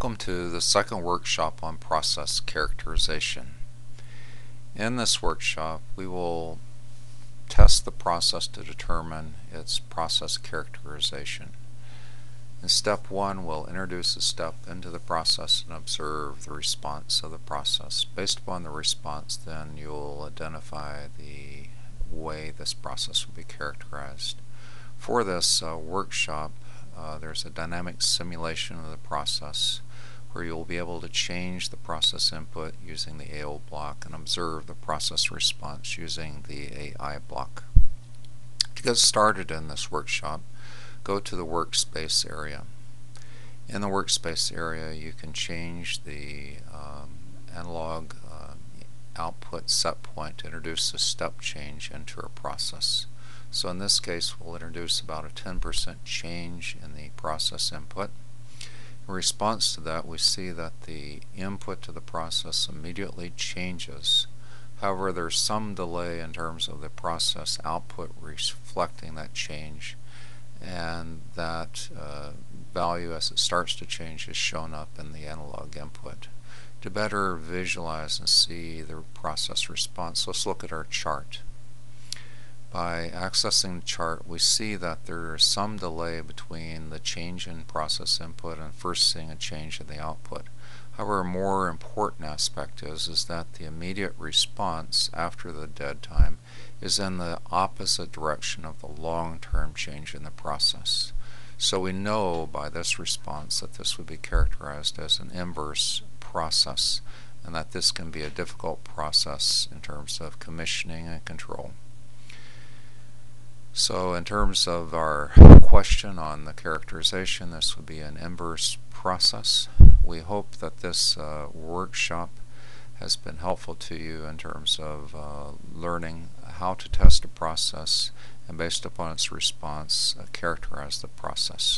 Welcome to the second workshop on process characterization. In this workshop we will test the process to determine its process characterization. In step one we'll introduce a step into the process and observe the response of the process. Based upon the response then you'll identify the way this process will be characterized. For this uh, workshop uh, there's a dynamic simulation of the process where you'll be able to change the process input using the AO block and observe the process response using the AI block. To get started in this workshop, go to the workspace area. In the workspace area you can change the um, analog uh, output set point to introduce a step change into a process. So in this case we'll introduce about a 10% change in the process input. Response to that we see that the input to the process immediately changes. However there's some delay in terms of the process output reflecting that change and that uh, value as it starts to change is shown up in the analog input. To better visualize and see the process response, let's look at our chart. By accessing the chart, we see that there is some delay between the change in process input and first seeing a change in the output. However, a more important aspect is, is that the immediate response after the dead time is in the opposite direction of the long-term change in the process. So we know by this response that this would be characterized as an inverse process and that this can be a difficult process in terms of commissioning and control. So in terms of our question on the characterization, this would be an inverse process. We hope that this uh, workshop has been helpful to you in terms of uh, learning how to test a process and based upon its response uh, characterize the process.